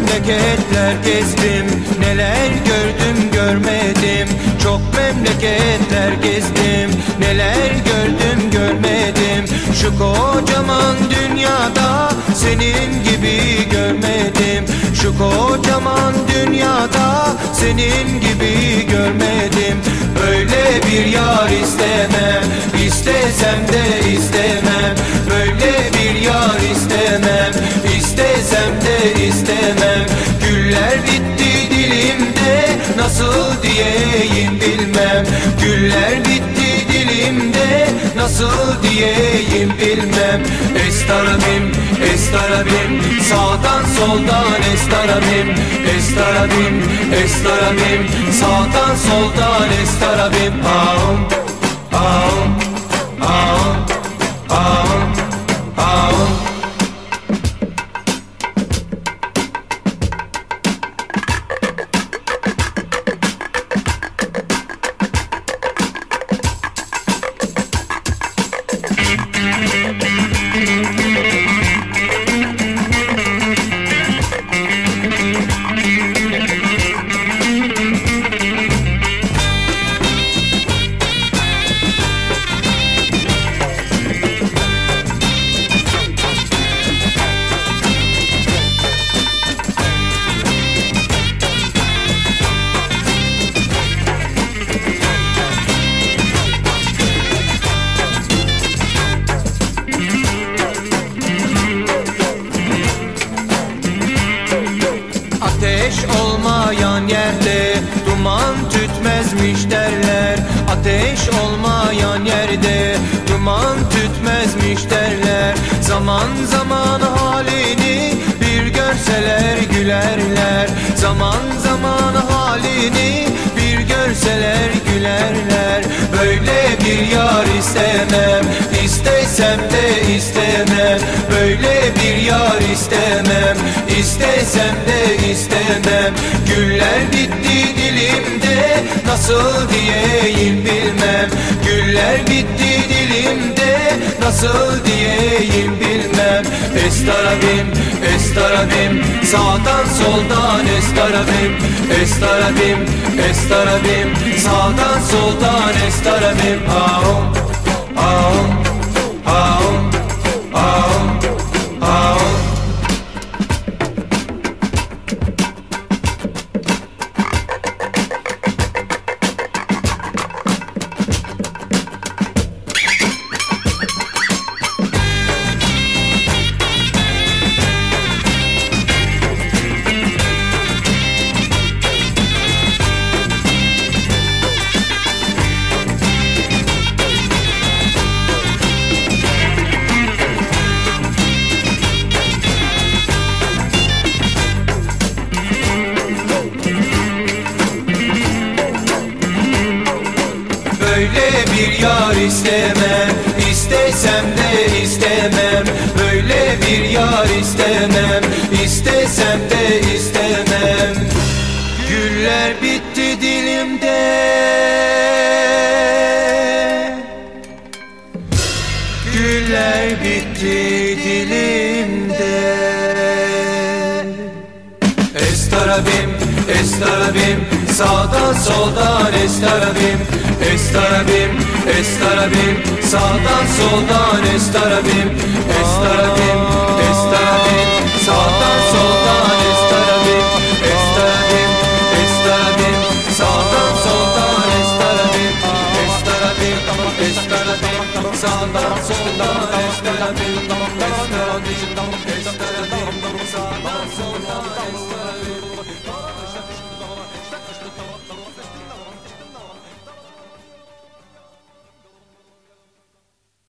memleketler gezdim. Neler gördüm görmedim. Çok memleketler gezdim. Neler gördüm görmedim. Şu kocaman dünyada Senin gibi görmedim. Şu kocaman dünyada Senin gibi görmedim Nasıl diyeyim bilmem. Güller bitti dilimde Nasıl diyeyim bilmem. Estarabim, estarabim Sağdan soldan estarabim. Estarabim, estarabim Sağdan soldan estarabim. Aum, duman tütmezmiş derler Ateş olmayan yerde. Duman tütmezmiş derler Zaman zaman halini bir görseler gülerler. Zaman zaman halini bir görseler gülerler. Böyle bir yar istemem istesem de istemem. Böyle bir yar istemem istesem de istemem Güller bitti dilimde nasıl diyeyim bilmem. Güller bitti dilimde nasıl diyeyim bilmem. Estarabim, estarabim Sağdan soldan estarabim Estarabim, estarabim Sağdan soldan estarabim Aum, Böyle bir yar istemem. İstesem de istemem. Böyle bir yar istemem. İstesem de istemem. Güller bitti dilimde. Güller bitti dilimde. Estarabim, estarabim Sağdan soldan estarabim Estarabim, estarabim Sağdan soldan estarabim. Estarabim, estarabim Sağdan soldan estarabim. Estarabim, estarabim Sağdan soldan estarabim. Estarabim, estarabim Sağdan soldan estarabim. Estarabim, estarabim Sağdan soldan estarabim.